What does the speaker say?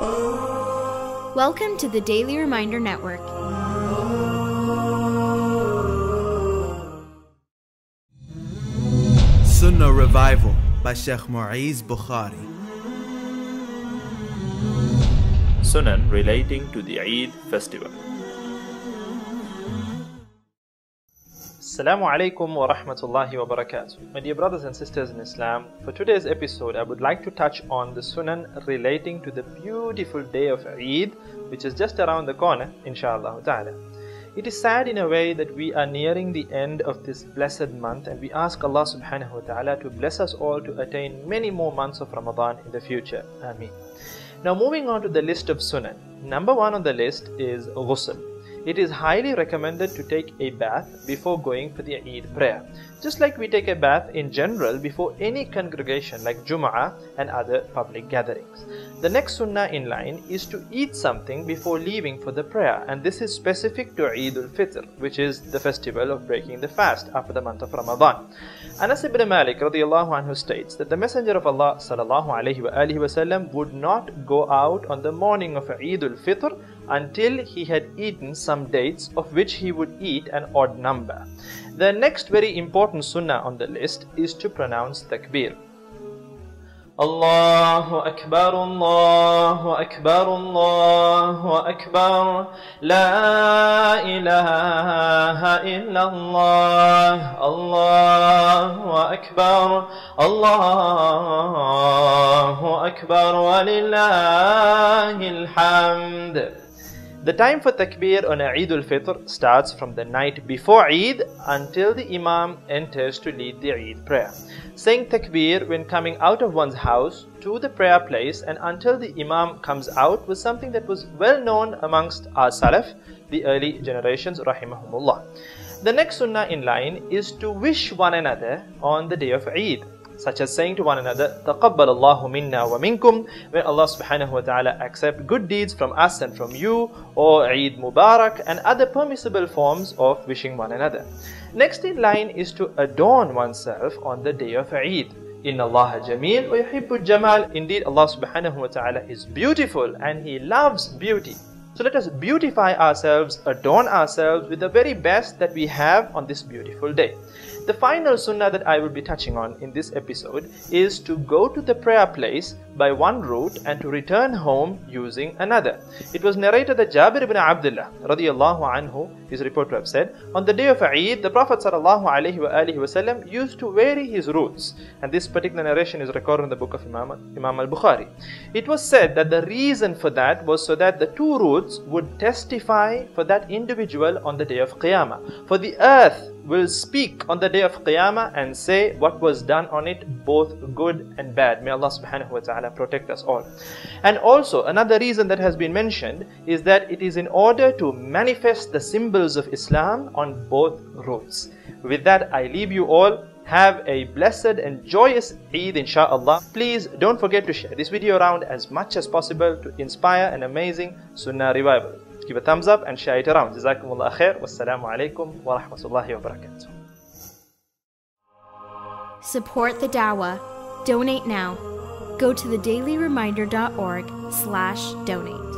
Welcome to the Daily Reminder Network. Sunnah Revival by Sheikh Muiz Bukhary. Sunan relating to the Eid festival. Assalamu alaikum wa rahmatullahi wa barakatuh. My dear brothers and sisters in Islam, for today's episode I would like to touch on the Sunan relating to the beautiful day of Eid which is just around the corner inshallah ta'ala. It is sad in a way that we are nearing the end of this blessed month and we ask Allah subhanahu wa ta'ala to bless us all to attain many more months of Ramadan in the future. Ameen. Now moving on to the list of sunan. Number one on the list is ghusl. It is highly recommended to take a bath before going for the Eid prayer. Just like we take a bath in general before any congregation like Jum'ah and other public gatherings. The next sunnah in line is to eat something before leaving for the prayer and this is specific to Eid al-Fitr which is the festival of breaking the fast after the month of Ramadan. Anas ibn Malik radiallahu anhu states that the Messenger of Allah sallallahu alayhi wa would not go out on the morning of Eid al-Fitr until he had eaten some dates of which he would eat an odd number. The next very important sunnah on the list is to pronounce takbir. الله أكبر الله أكبر الله أكبر لا إله إلا الله الله أكبر الله أكبر ولله الحمد the time for takbir on Eid al-Fitr starts from the night before Eid until the Imam enters to lead the Eid prayer. Saying takbir when coming out of one's house to the prayer place and until the Imam comes out was something that was well known amongst our Salaf, the early generations, rahimahumullah. The next sunnah in line is to wish one another on the day of Eid such as saying to one another, تَقَبَّلَ اللَّهُ مِنَّا وَمِنْكُمْ When Allah subhanahu wa ta'ala accept good deeds from us and from you, or Eid Mubarak, and other permissible forms of wishing one another. Next in line is to adorn oneself on the day of Eid. Inna Allah Jameel wa yuhibbu Jamal. Indeed, Allah subhanahu wa ta'ala is beautiful and He loves beauty. So let us beautify ourselves, adorn ourselves with the very best that we have on this beautiful day. The final sunnah that I will be touching on in this episode is to go to the prayer place by one route and to return home using another. It was narrated that Jabir ibn Abdullah radiallahu anhu is reported to have said, on the day of Eid, the Prophet sallallahu alaihi wasallam used to vary his routes. And this particular narration is recorded in the book of Imam, Imam al-Bukhari. It was said that the reason for that was so that the two routes would testify for that individual on the day of Qiyamah. For the earth will speak on the day of Qiyamah and say what was done on it, both good and bad. May Allah subhanahu wa ta'ala protect us all. And also, another reason that has been mentioned is that it is in order to manifest the symbols of Islam on both routes. With that, I leave you all. Have a blessed and joyous Eid inshallah. Please don't forget to share this video around as much as possible to inspire an amazing Sunnah revival give a thumbs up and share it around. Jazakumullah khair. Wassalamu alaikum wa rahmatullahi wa. Support the Dawah. Donate now. Go to thedailyreminder.org slash donate.